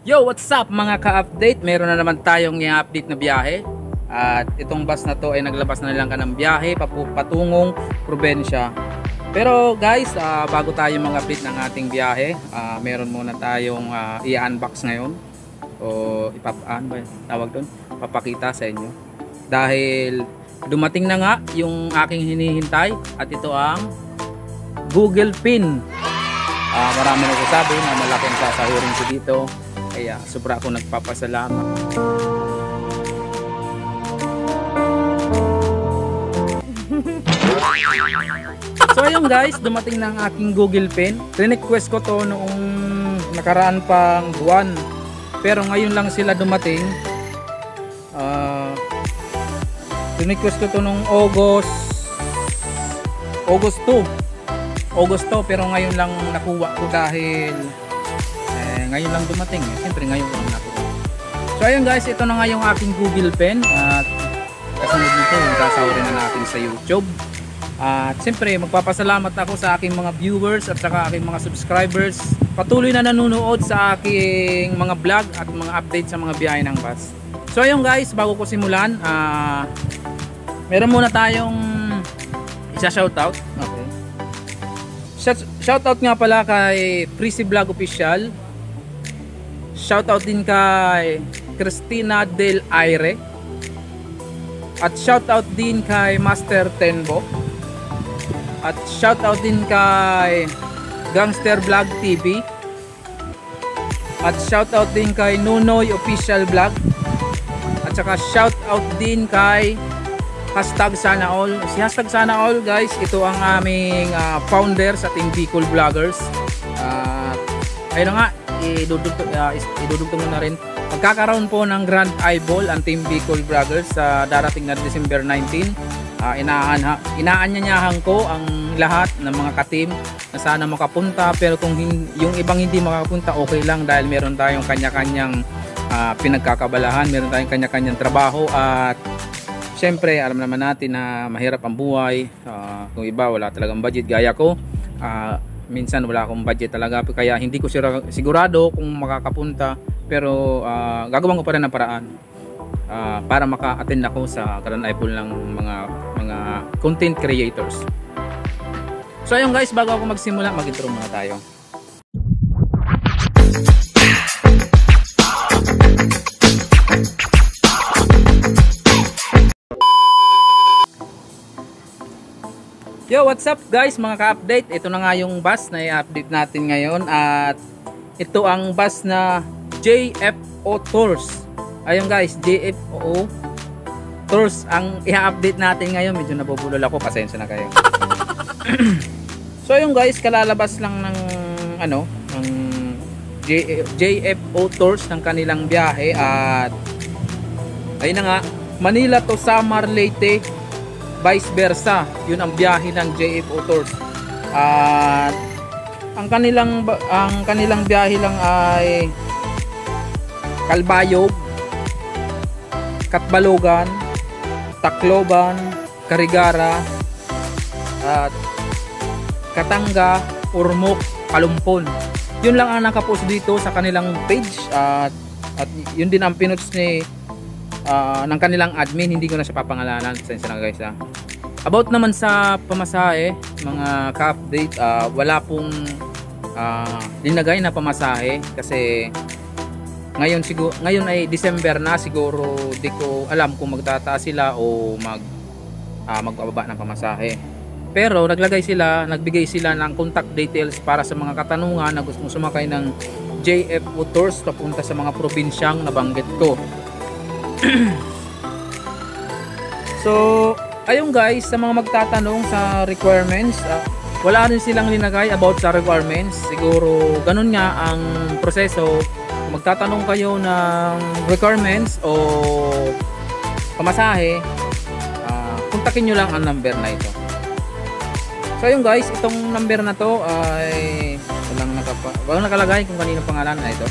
Yo, what's up mga ka-update? Meron na naman tayong i-update na biyahe. At itong bus na to ay naglabas na nilang ka ng biyahe patungong probinsya. Pero guys, ah, bago tayo mag-update ng ating biyahe, ah, meron muna tayong ah, i-unbox ngayon. O ipapaan ba tawag doon? Papakita sa inyo. Dahil dumating na nga yung aking hinihintay at ito ang Google Pin. Ah, marami nagsasabi na malaking sasahurin ko dito. Kaya sobra ako nagpapasalamat. So ayun guys, dumating na ang aking Google Pen. Request ko to noong nakaraan pang buwan. Pero ngayon lang sila dumating. Ah, request ko to noong August August 2. August 2 pero ngayon lang nakuha ko dahil ngayon lang dumating. Eh. Siyempre ngayon lang nakuha. So ayun guys, ito na nga yung aking Google Pen at kasunod nito yung sasahurin na natin sa YouTube. At siyempre magpapasalamat ako sa aking mga viewers at saka aking mga subscribers. Patuloy na nanonood sa aking mga vlog at mga update sa mga biyahe ng bus. So ayun guys, bago ko simulan, ah meron muna tayong isa shoutout. Okay. Shout, shoutout nga pala kay Prissy Vlog Official. Shoutout din kay Christina Del Aire. At shoutout din kay Master Tenbo. At shoutout din kay Gangster Vlog TV. At shoutout din kay Nunoy Official Vlog. At saka shoutout din kay hashtag sana all si hashtag sana all guys ito ang aming ah, founder sa Team Bicol Vloggers at ayun nga idudugtong uh, idudugtong na rin magkakaroon po ng Grand Eyeball ang Team Bicol Vloggers sa darating na December 19 uh, inaan inaanyanyahan ko ang lahat ng mga ka-team na sana makapunta pero kung hin- yung ibang hindi makapunta okay lang dahil meron tayong kanya-kanyang ah, pinagkakabalahan meron tayong kanya-kanyang trabaho at Siyempre, alam naman natin na mahirap ang buhay. Ah, kung iba, wala talagang budget. Gaya ko, ah, minsan wala akong budget talaga. Kaya hindi ko sigurado kung makakapunta. Pero ah, gagawin ko pa rin ng paraan ah, para maka-attend ako sa Grand Apple ng mga mga content creators. So ayun guys, bago ako magsimula, mag-intro muna tayo. Yo, what's up guys mga ka-update? Ito na nga yung bus na i-update natin ngayon at ito ang bus na JFO Tours. Ayun guys, JFO Tours ang i-update natin ngayon. Medyo nabubulol ako, pasensya na kayo. so yung guys, kalalabas lang ng ano, ng J- JFO Tours ng kanilang biyahe at ayun na nga, Manila to Samar Leyte vice versa. Yun ang biyahe ng JFO Tours. At ang kanilang ang kanilang biyahe lang ay Kalbayog, Katbalogan, Tacloban, Carigara, at Katanga, Urmok, Kalumpon. Yun lang ang nakapost dito sa kanilang page at at yun din ang pinuts ni ah, ng kanilang admin hindi ko na siya papangalanan. Pasensya na guys ha. about naman sa pamasahe mga ka-update ah, wala pong ah, dinagay na pamasahe kasi ngayon siguro ngayon ay December na siguro di ko alam kung magtataas sila o mag ah, magbababa ng pamasahe. Pero naglagay sila nagbigay sila ng contact details para sa mga katanungan na gustong sumakay ng JFO Tours papunta sa mga probinsyang nabanggit ko So, ayun guys, sa mga magtatanong sa requirements, ah, wala rin silang linagay about sa requirements. Siguro, ganun nga ang proseso. Magtatanong kayo ng requirements o pamasahe, ah, kontakin nyo lang ang number na ito. So, ayun guys, itong number na to ay walang, nakapa, walang nakalagay kung kanino pangalan na ito.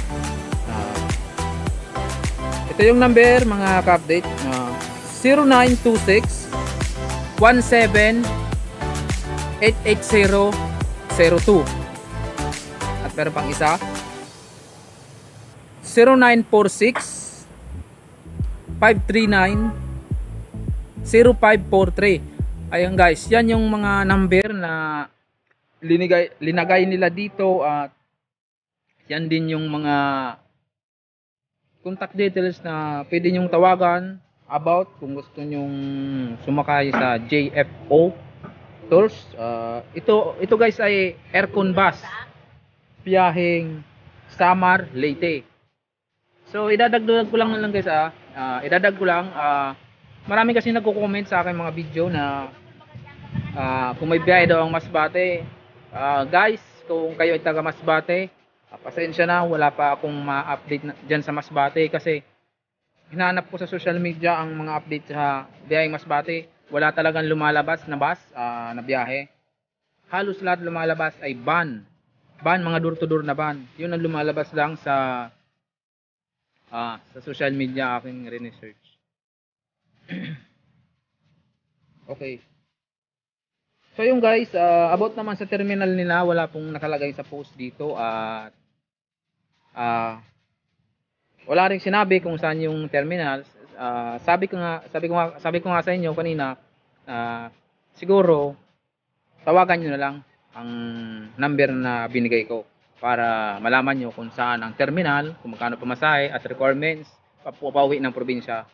Ito yung number mga ka-update. Uh, 0926 17 880 02 At meron pang isa. 0946 539 0543 ayun guys yan yung mga number na linigay, linagay nila dito at yan din yung mga contact details na pwede nyong tawagan about kung gusto nyong sumakay sa JFO tours Ah, ito ito guys ay aircon bus biyaheng Samar Leyte. So idadagdag ko lang lang guys ah. Ah, idadag ko lang ah marami kasi nagko-comment sa akin mga video na ah, kung may biyahe daw ang Masbate. Ah, guys kung kayo ay taga Masbate pasensya na wala pa akong ma-update na, dyan sa Masbate kasi hinanap ko sa social media ang mga update sa biyaheng Masbate. Wala talagang lumalabas na bus ah, na biyahe. Halos lahat lumalabas ay van. Van mga door to door na van. Yun ang lumalabas lang sa ah, sa social media aking research. Okay. So yung guys ah, about naman sa terminal nila wala pong nakalagay sa post dito at ah wala ring sinabi kung saan yung terminal. Ah, sabi ko nga, sabi ko nga, sabi ko nga sa inyo kanina, ah, siguro tawagan niyo na lang ang number na binigay ko para malaman niyo kung saan ang terminal, kung magkano pamasahe at requirements papauwi ng probinsya.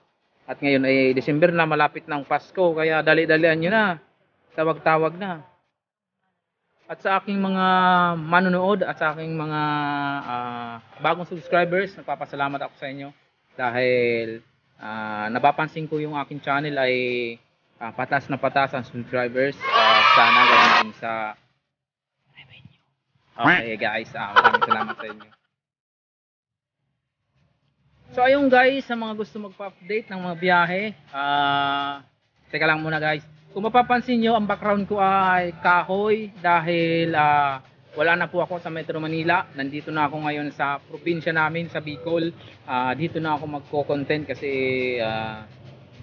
At ngayon ay December na, malapit ng Pasko, kaya dali-dalian niyo na. Tawag-tawag na. At sa aking mga manonood at sa aking mga ah, bagong subscribers, nagpapasalamat ako sa inyo dahil ah, napapansin ko yung aking channel ay ah, patas na patas ang subscribers. Ah, sana ganun din sa revenue. Okay guys, ah, maraming salamat sa inyo. So ayun guys, sa mga gusto magpa-update ng mga biyahe, ah teka lang muna guys. Kung mapapansin nyo, ang background ko ay kahoy dahil ah, wala na po ako sa Metro Manila. Nandito na ako ngayon sa probinsya namin, sa Bicol. Ah, dito na ako magko-content kasi ah,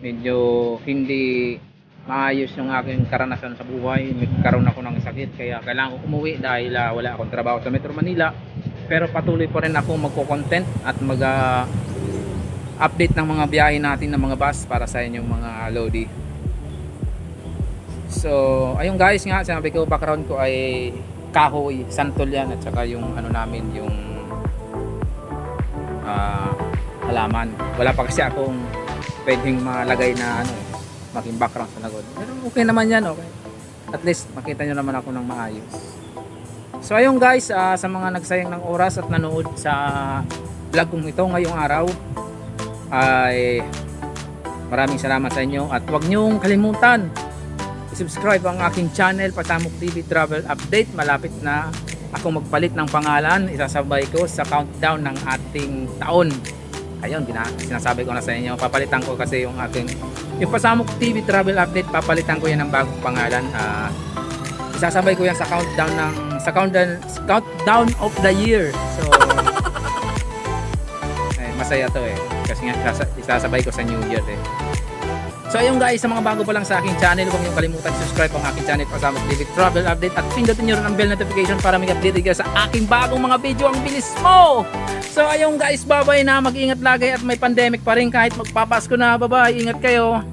medyo hindi maayos yung aking karanasan sa buhay. Nagkaroon ako ng sakit kaya kailangan ko umuwi dahil ah, wala akong trabaho sa Metro Manila. Pero patuloy pa rin ako magko-content at mag ah, update ng mga biyahe natin ng mga bus para sa inyong mga lodi. So, ayun guys nga, sinabi ko background ko ay kahoy, santol yan at saka yung ano namin, yung ah, halaman. Wala pa kasi akong pwedeng malagay na ano, maging background sa lagod. Pero okay naman yan, okay. At least makita nyo naman ako ng maayos. So ayun guys, ah, sa mga nagsayang ng oras at nanood sa vlog kong ito ngayong araw ay maraming salamat sa inyo at huwag niyong kalimutan i-subscribe ang aking channel Pasamok TV Travel Update. Malapit na ako magpalit ng pangalan. Isasabay ko sa countdown ng ating taon. Ayun gina- sinasabi ko na sa inyo. Papalitan ko kasi yung aking yung Pasamok TV Travel Update papalitan ko yan ng bagong pangalan. Ah, isasabay ko yan sa countdown ng sa countdown, countdown of the year. So eh, masaya to eh. Kasi nga isasa- isasabay ko sa New Year eh So ayun guys, sa mga bago pa lang sa aking channel, huwag niyong kalimutan subscribe ang aking channel Pasamos TV Travel Update at pindutin niyo rin ang bell notification para may update kayo sa aking bagong mga video ang bilis mo! So ayun guys, bye-bye na, mag-ingat lagi at may pandemic pa rin kahit magpapasko na, bye-bye, ingat kayo!